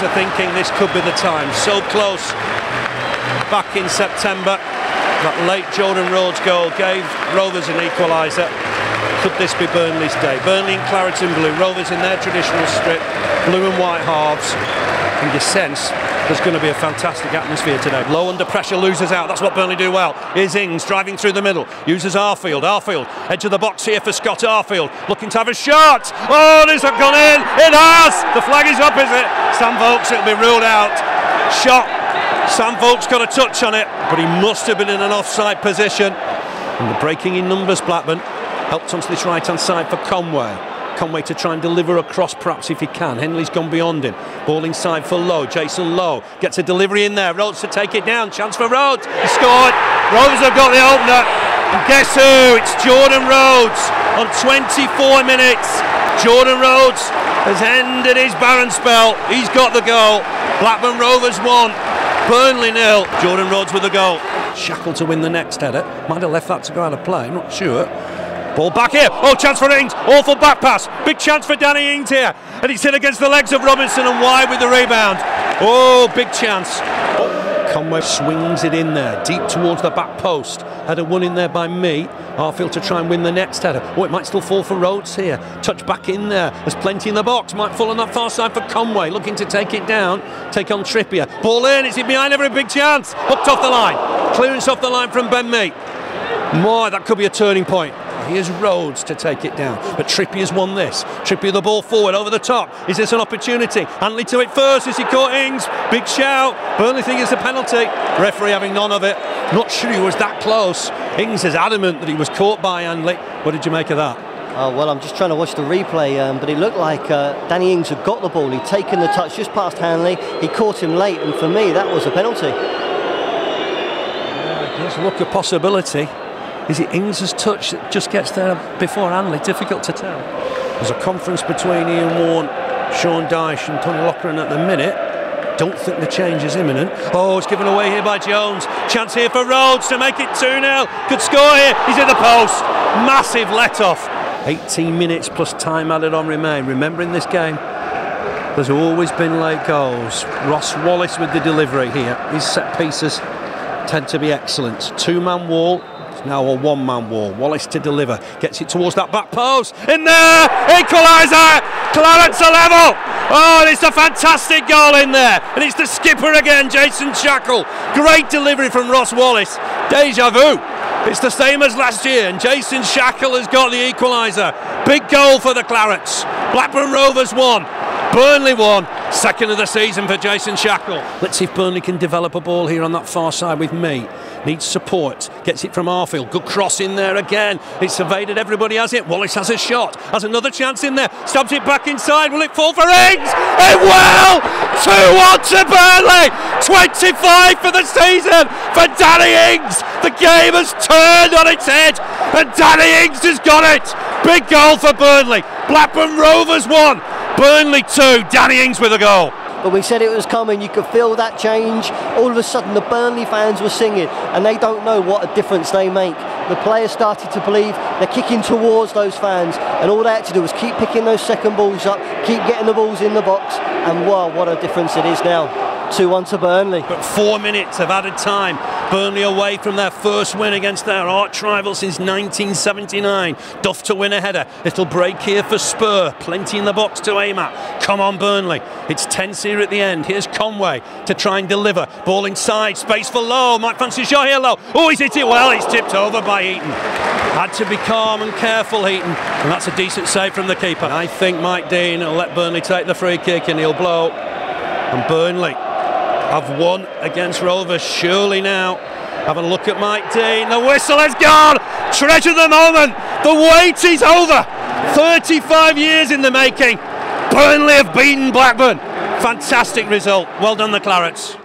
Guys are thinking this could be the time. So close back in September. That late Jordan Rhodes goal gave Rovers an equaliser. Could this be Burnley's day? Burnley in claret and blue, Rovers in their traditional strip, blue and white halves. And you sense there's going to be a fantastic atmosphere today. Lowe under pressure, loses out. That's what Burnley do well. Here's Ings driving through the middle, uses Arfield. Arfield, edge of the box here for Scott Arfield, looking to have a shot. Oh, this has gone in. It has. The flag is up, is it? Sam Vokes, it'll be ruled out. Shot Sam Vokes got a touch on it, but he must have been in an offside position. And the breaking in numbers, Blackburn, helped onto this right hand side for Conway. Conway to try and deliver across, perhaps if he can. Hanley's gone beyond him. Ball inside for Lowe. Jason Lowe gets a delivery in there. Rhodes to take it down. Chance for Rhodes. He scored. Rovers have got the opener. And guess who? It's Jordan Rhodes on 24 minutes. Jordan Rhodes has ended his barren spell. He's got the goal. Blackburn Rovers one. Burnley nil. Jordan Rhodes with the goal. Shackell to win the next header. Might have left that to go out of play, not sure. Ball back here. Oh, chance for Ings. Awful back pass. Big chance for Danny Ings here. And he's hit against the legs of Robinson and wide with the rebound. Oh, big chance. Conway swings it in there, deep towards the back post. Had a one in there by me. Arfield to try and win the next header. Oh, it might still fall for Rhodes here. Touch back in there. There's plenty in the box. Might fall on that far side for Conway, looking to take it down. Take on Trippier. Ball in. Is he behind every big chance? Hooked off the line. Clearance off the line from Ben Mee. My, that could be a turning point. Here's Rhodes to take it down. But Trippier's won this. Trippier the ball forward over the top. Is this an opportunity? Hanley to it first as he caught Ings. Big shout. Burnley think it's a penalty. Referee having none of it. Not sure he was that close. Ings is adamant that he was caught by Hanley. What did you make of that? Oh, well, I'm just trying to watch the replay, um, but it looked like uh, Danny Ings had got the ball. He'd taken the touch just past Hanley. He caught him late, and for me, that was a penalty. Yeah, it does look a possibility. Is it Ings' touch that just gets there before Hanley? Difficult to tell. There's a conference between Ian Woan, Sean Dyche and Tony Loughlan at the minute. Don't think the change is imminent. Oh, it's given away here by Jones. Chance here for Rhodes to make it 2-0. Good score here. He's in the post. Massive let-off. 18 minutes plus time added on remain. Remembering this game, there's always been late goals. Ross Wallace with the delivery here. His set pieces tend to be excellent. Two-man wall, now a one man wall. Wallace to deliver. Gets it towards that back post. In there! Equaliser! Clarets a level! Oh, it's a fantastic goal in there. And it's the skipper again, Jason Shackell. Great delivery from Ross Wallace. Deja vu. It's the same as last year, and Jason Shackell has got the equaliser. Big goal for the Clarets. Blackburn Rovers one. Burnley one. Second of the season for Jason Shackell. Let's see if Burnley can develop a ball here on that far side with Mee. Needs support. Gets it from Arfield. Good cross in there again. It's evaded. Everybody has it. Wallace has a shot. Has another chance in there. Stabs it back inside. Will it fall for Ings? It will! 2 1 to Burnley. 25 for the season for Danny Ings. The game has turned on its head and Danny Ings has got it. Big goal for Burnley. Blackburn Rovers one. Burnley 2, Danny Ings with a goal. But we said it was coming, you could feel that change. All of a sudden, the Burnley fans were singing, and they don't know what a difference they make. The players started to believe they're kicking towards those fans, and all they had to do was keep picking those second balls up, keep getting the balls in the box, and wow, what a difference it is now. 2 1 to Burnley. But four minutes of added time. Burnley away from their first win against their arch rival since 1979. Duff to win a header. Little break here for Spurr. Plenty in the box to aim at. Come on, Burnley. It's tense here at the end. Here's Conway to try and deliver. Ball inside. Space for Lowe. Might fancy a shot here, Lowe. Oh, he's hit it well. He's tipped over by Heaton. Had to be calm and careful, Heaton. And that's a decent save from the keeper. I think Mike Dean will let Burnley take the free kick and he'll blow. And Burnley have won against Rovers. Surely now, having a look at Mike Dean. The whistle has gone. Treasure the moment. The wait is over. 35 years in the making. Burnley have beaten Blackburn. Fantastic result. Well done, the Clarets.